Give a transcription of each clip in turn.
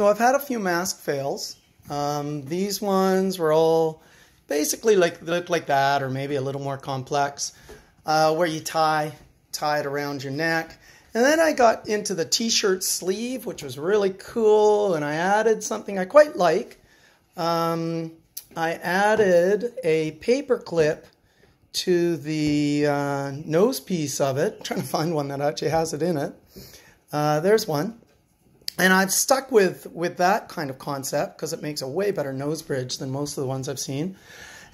So I've had a few mask fails. Um, these ones were all basically like look like that, or maybe a little more complex, uh, where you tie tie it around your neck. And then I got into the t-shirt sleeve, which was really cool, and I added something I quite like. Um, I added a paper clip to the uh, nose piece of it. I'm trying to find one that actually has it in it. Uh, there's one. And I've stuck with, with that kind of concept because it makes a way better nose bridge than most of the ones I've seen.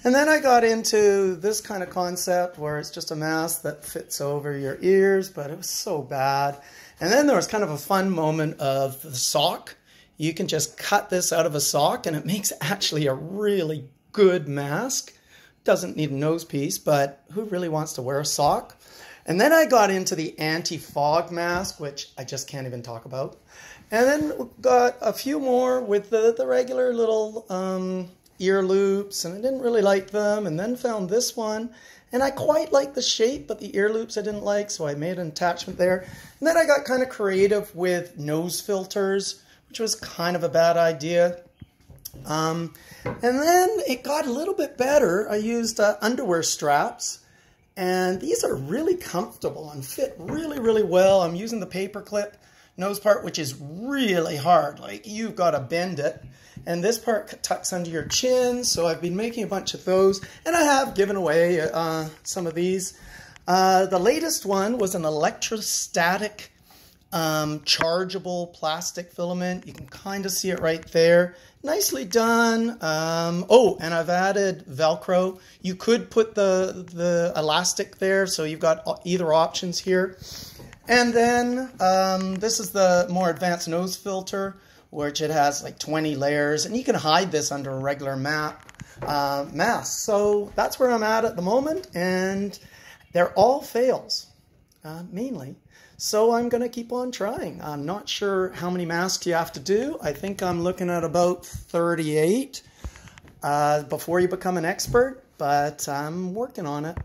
And then I got into this kind of concept where it's just a mask that fits over your ears, but it was so bad. And then there was kind of a fun moment of the sock. You can just cut this out of a sock and it makes actually a really good mask. Doesn't need a nose piece, but who really wants to wear a sock? And then I got into the anti-fog mask, which I just can't even talk about. And then got a few more with the, the regular little um, ear loops, and I didn't really like them. And then found this one, and I quite like the shape, but the ear loops I didn't like, so I made an attachment there. And then I got kind of creative with nose filters, which was kind of a bad idea. Um, and then it got a little bit better. I used uh, underwear straps. And these are really comfortable and fit really, really well. I'm using the paper clip nose part, which is really hard. Like you've got to bend it. And this part tucks under your chin. So I've been making a bunch of those. And I have given away uh, some of these. Uh, the latest one was an electrostatic um, chargeable plastic filament. You can kind of see it right there. Nicely done. Um, oh, and I've added Velcro. You could put the, the elastic there, so you've got either options here. And then um, this is the more advanced nose filter, which it has like 20 layers, and you can hide this under a regular map uh, mask. So that's where I'm at at the moment, and they're all fails, uh, mainly. So I'm going to keep on trying. I'm not sure how many masks you have to do. I think I'm looking at about 38 uh, before you become an expert, but I'm working on it.